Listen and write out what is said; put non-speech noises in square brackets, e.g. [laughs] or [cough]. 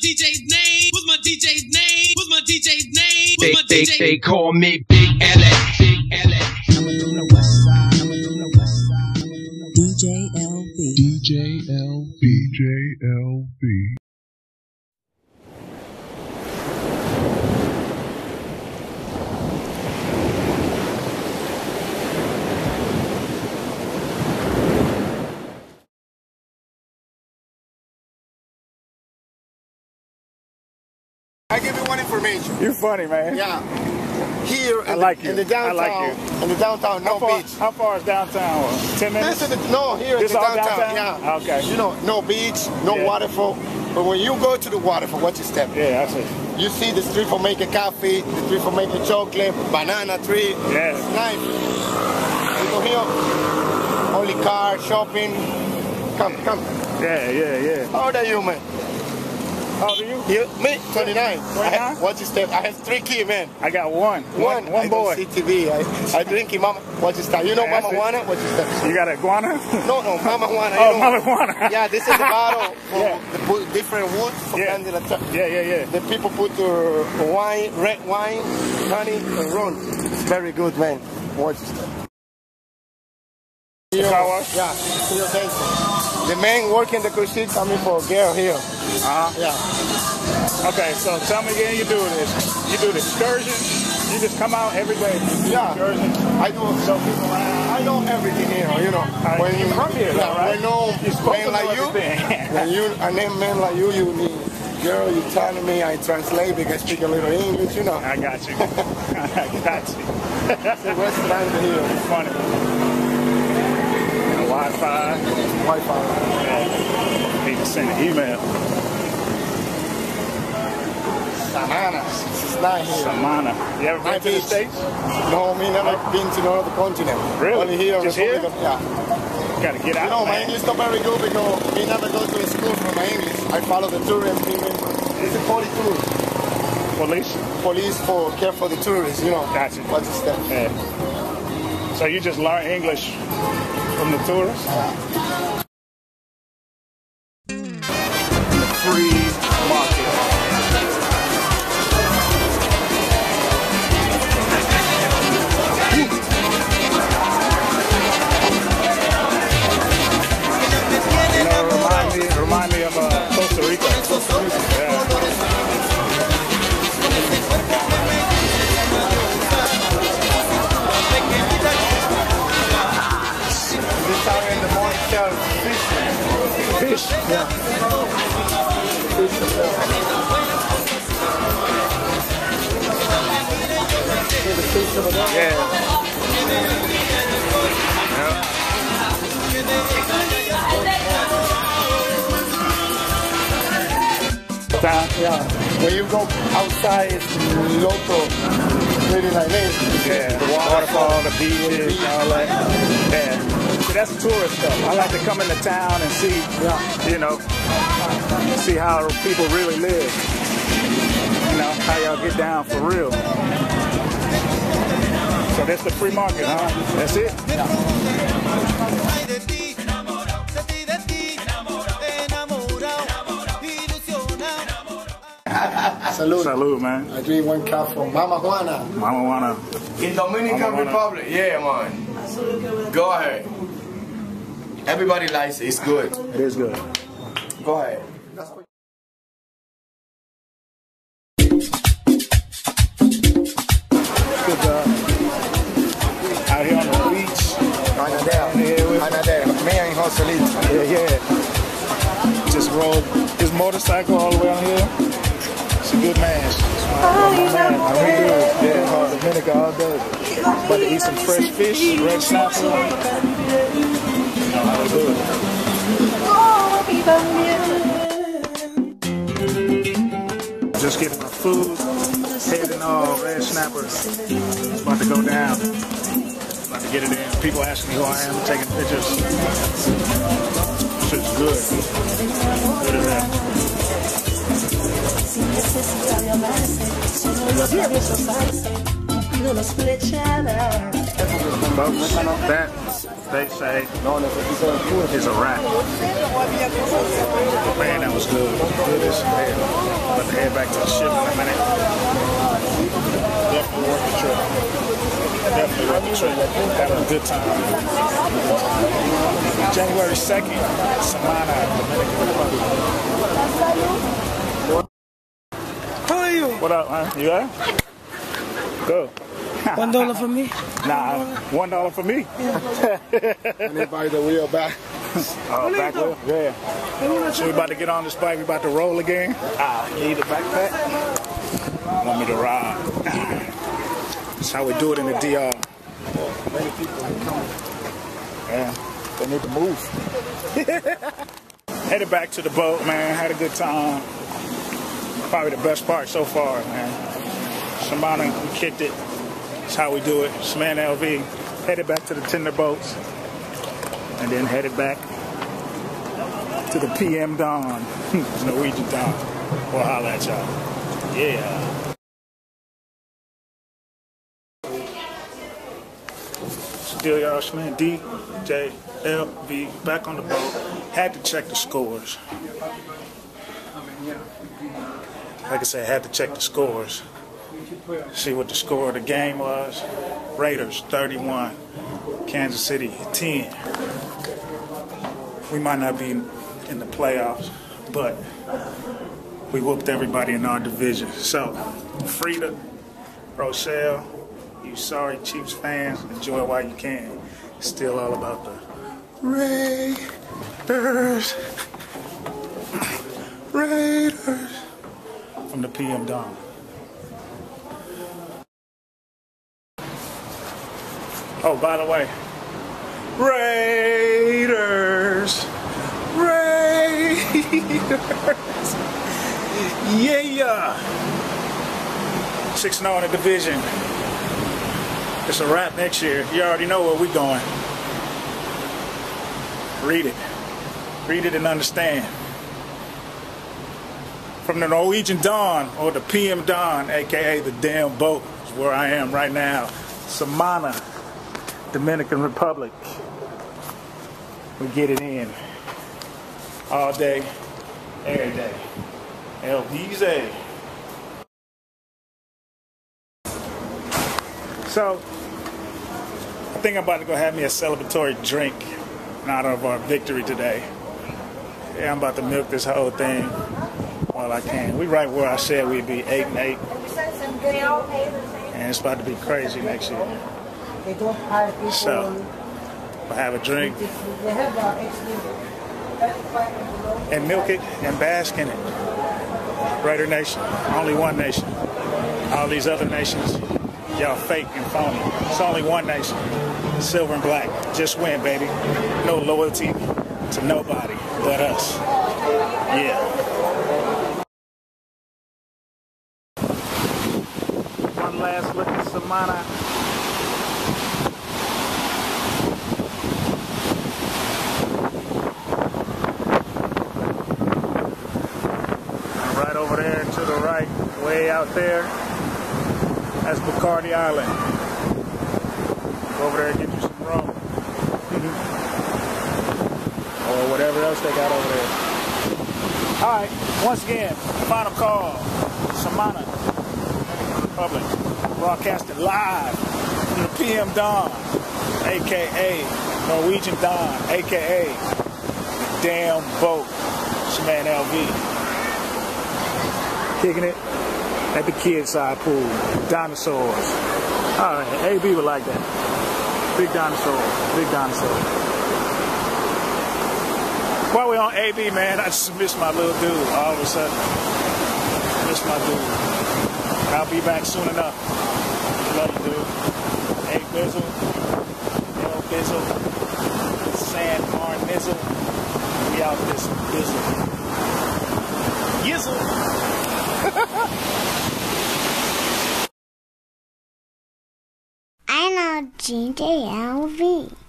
DJ's name? What's my DJ's name? What's my DJ's name? They, What's my they, DJ's they call me Big LA, Big LA. DJ LV. DJ LB. DJ LB. I give you information. You're funny, man. Yeah. Here I in, like the, you. in the I downtown, like in the downtown, no How far, beach. how far is downtown? What, Ten minutes? This is the, no, here in This the downtown, downtown? yeah. Okay. You know, no beach, no Yeah. waterfall. But when you go to the waterfall, watch your step. Yeah, I see. You see the street for making coffee, the street for making chocolate, banana tree. It's nice. People here, only car, shopping. Come, come. Yeah, yeah, yeah. How old are you, man? How old are you? You, me, 29. I 29? have, watch your step. I have three kids, man. I got one. One, One, one I boy. TV. I, I drink it, mama. Watch your step. You know Mama. Juana? Watch your step. You got a iguana? No, no, [laughs] Mama Juana. Oh, you know. Mama Juana. [laughs] Yeah, this is the bottle [laughs] for Yeah. the different wood for Yeah. Yeah, yeah, yeah. The people put uh, wine, red wine, honey, and rum. It's very good, man. Watch your step. The car wash? Yeah. The man working the cruise ship coming for a girl here. Uh-huh. Yeah. Okay, so tell me again, you do this. You do the excursion. You just come out every day. Yeah. I do Show people around. I know everything here, you know. Right. You're from here, though, yeah, right? When supposed man to like you, [laughs] when you, a name man like you, you need girl, you telling me I translate because I speak a little English, you know. I got you. [laughs] I got you. The restaurant here, Funny. Wi-Fi. Wi-Fi. Need to send an email. Samanas, it's nice here. Samana. You ever been Nice to the. States? No, me never been to no other continent. Really? Only here. Just here? of- Yeah. Got to get out. You know, my. English not very good because we never go to the school for my English. I follow the people. It's a police tour. Police? Police for care for the tourists, you know. Gotcha. What's the step? Yeah. So you just learn English from the tourists? The free Yeah. Yeah. When you go outside, it's local, really like this. Yeah, the waterfall, the beaches, all that. Yeah. See, that's tourist stuff. I like to come into town and see, you know, see how people really live. You know, how y'all get down for real. So that's the free market, huh? That's it? Salud. Salute, man. I drink one cup from Mama Juana. Mama Juana. In Dominican Mama Juana- Republic, yeah, man. Go ahead. Everybody likes it. It's good. It is good. Go ahead. And Joselito. Yeah, yeah. Just rode his motorcycle all the way on here. It's a good man. It's my, man. I really do. Yeah, called Dominica all day. About to eat some fresh fish, red snapper. You know how to do it. Just getting my food, heading all red snapper. It's about to go down. To get it in. People asking me who I am, taking pictures. Shit's good. Good as that. Folks, that they say is a wrap. Man, that was good. Good as hell. Head back to the ship in a minute. Definitely worth the trip. Definitely worth the trip. Having a good time. January 2nd, Samana, Dominican Republic. How are you? What up, man? You alright? Good. One dollar for me. Nah, one dollar for me. Anybody the wheel back? Oh, back wheel? Yeah. So we about to get on this bike. We about to roll again. Ah, you need a backpack? Want me to ride? That's how we do it in the DR. Many people are coming. Yeah, they need to move. Headed back to the boat, man. Had a good time. Probably the best part so far, man. We kicked it. That's how we do it. Shimano LV. Headed back to the tender boats. And then headed back to the PM Dawn. [laughs] Norwegian Dawn. We'll holla at y'all. Yeah. Y'all, man. DJ LV back on the boat. Had to check the scores. Like I said, had to check the scores. See what the score of the game was. Raiders 31, Kansas City 10. We might not be in the playoffs, but we whooped everybody in our division. So, Frida, Rochelle, you sorry Chiefs fans, enjoy while you can. It's still all about the Raiders. Raiders. From the PM Dawn. Oh, by the way, Raiders. Raiders. [laughs] Yeah. 6 0 in the division. It's a wrap next year. You already know where we're going. Read it. Read it and understand. From the Norwegian Dawn or the PM Dawn, aka the damn boat, is where I am right now. Samana, Dominican Republic. We get it in all day, every day. Vize. So, think I'm about to go have me a celebratory drink in honor of our victory today. Yeah, I'm about to milk this whole thing while I can. We right where I said we'd be eight and eight, and it's about to be crazy next year. So, I'll have a drink and milk it and bask in it. Raider Nation, only one nation. All these other nations, y'all fake and phony. It's only one nation, silver and black. Just win, baby. No loyalty to nobody but us. Yeah. One last look at Samana. Right over there to the right, way out there, that's Bacardi Island. Go over there and get you some rum. Mm-hmm. or whatever else they got over there. All right, once again, final call. Samana, Republic, broadcasting live from the PM Dawn, aka Norwegian Dawn, aka the damn boat, Shaman LV. Kicking it at the kids side pool, dinosaurs. All right, AB would like that. Big dinosaur, big dinosaur. While we're on AB, man, I just miss my little dude all of a sudden. Miss my dude. I'll be back soon enough. Love you, dude. Hey, Bizzle. L Bizzle. San Arn Nizzle. We out this Bizzle. Yizzle. I know DJLV.